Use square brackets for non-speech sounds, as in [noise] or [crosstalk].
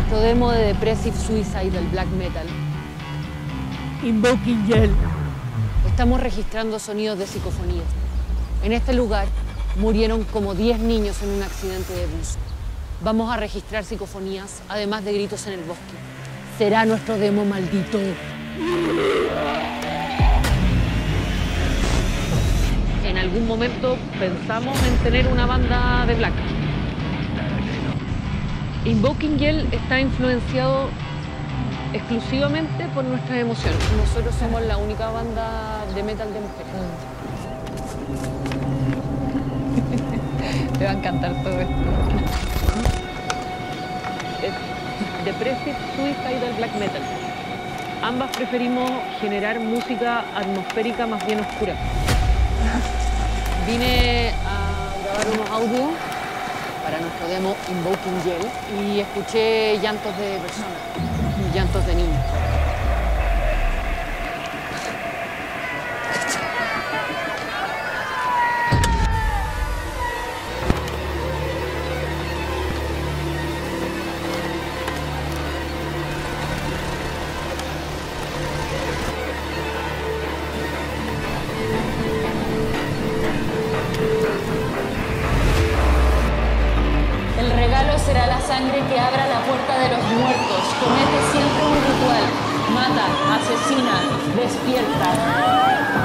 nuestro demo de Depressive Suicide del black metal. Invoking Yell. Estamos registrando sonidos de psicofonía. En este lugar murieron como 10 niños en un accidente de bus. Vamos a registrar psicofonías, además de gritos en el bosque. Será nuestro demo maldito. En algún momento pensamos en tener una banda de black. Invoking Yell está influenciado exclusivamente por nuestras emociones. Nosotros somos la única banda de metal de mujeres. [laughs] Te va a encantar todo esto. Es Depressive Suicide del black metal. Ambas preferimos generar música atmosférica más bien oscura. Vine a grabar unos audios para nuestro demo Invoking Yell y escuché llantos de personas, llantos de niños. Será la sangre que abra la puerta de los muertos. Comete siempre un ritual. Mata, asesina, despierta.